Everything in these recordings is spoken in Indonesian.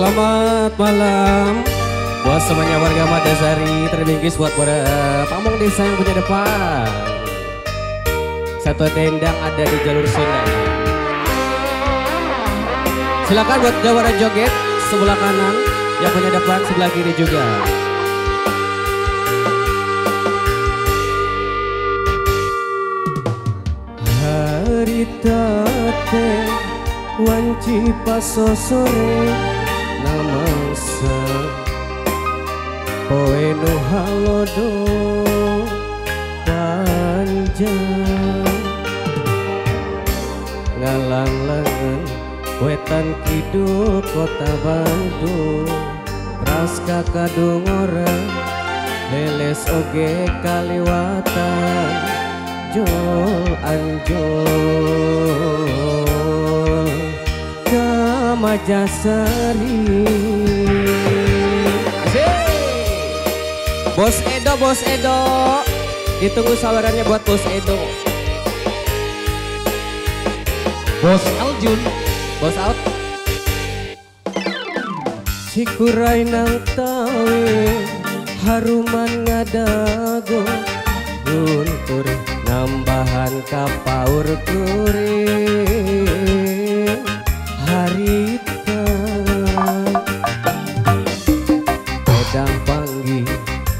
Selamat malam Buat semuanya warga Madasari Terbingkis buat para pamong desa yang punya depan. Satu tendang ada di jalur Sunda. Silakan buat jawara joget Sebelah kanan Yang punya depan sebelah kiri juga. Hari tate wanci paso sore namangsa poe nu halodo panjang ngalang langan wetan kidul kota Bandung. Praska kadung orang leles oge kaliwatan. Jol anjol Kamajasari Bos Edo, Bos Edo. Ditunggu sawarannya buat Bos Edo. Bos Aljun. Bos out Cikurai nang tawe Haruman ngadago. Guntur nambahan kapaur kuring Harita Pedang panggi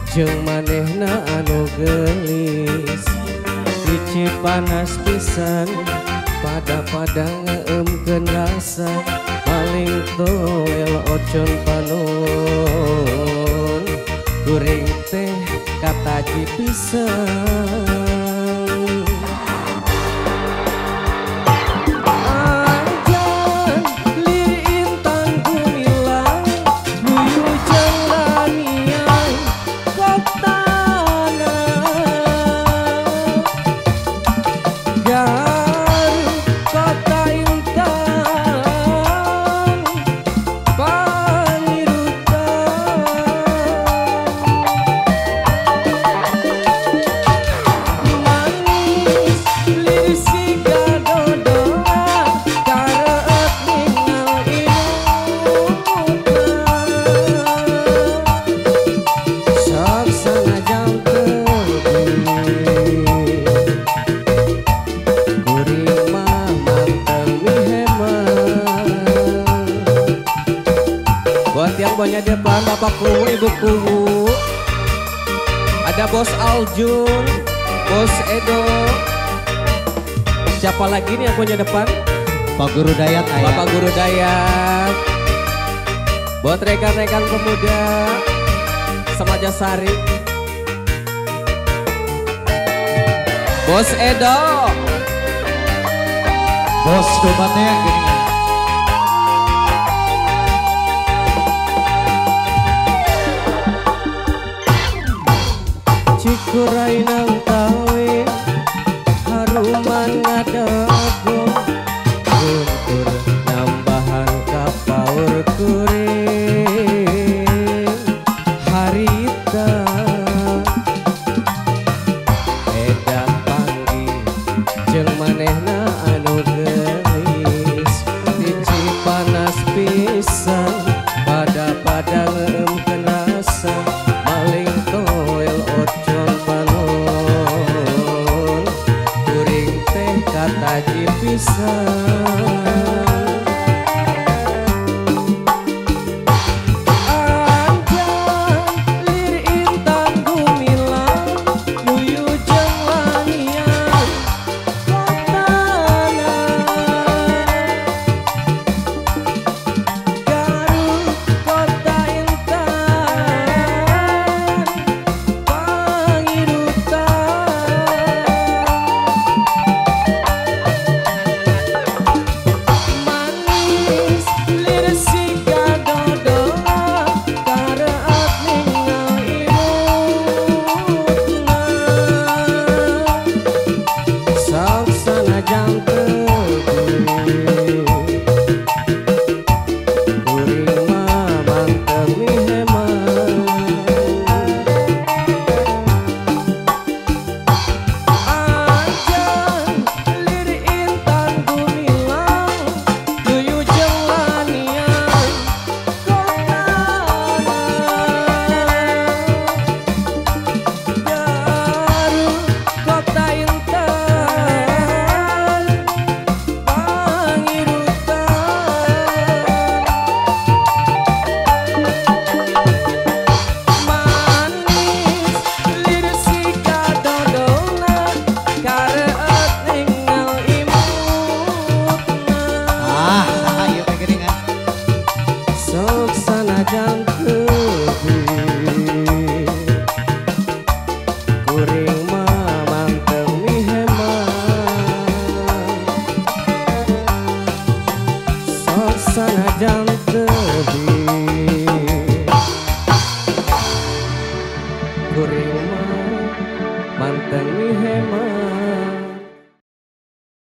Jeung manehna anu gelis. Kici panas pisan pada pada ngeemkeun rasa paling toel ocon panon kuring teh kata pisan cara Punya depan bapak kuwu, ibu kuwu Ada bos Aljun, bos Edo. Siapa lagi nih yang punya depan? Pak Guru Dayat ayah. Bapak Guru Dayat. Buat rekan-rekan pemuda Semajasari Bos Edo. Bos dompetnya gini Jeung manehna anu gelis Dici panas pisan Pada pada ngeemkeun rasa Maling toel ocon panon Kuring teh kata pisan jump the beat.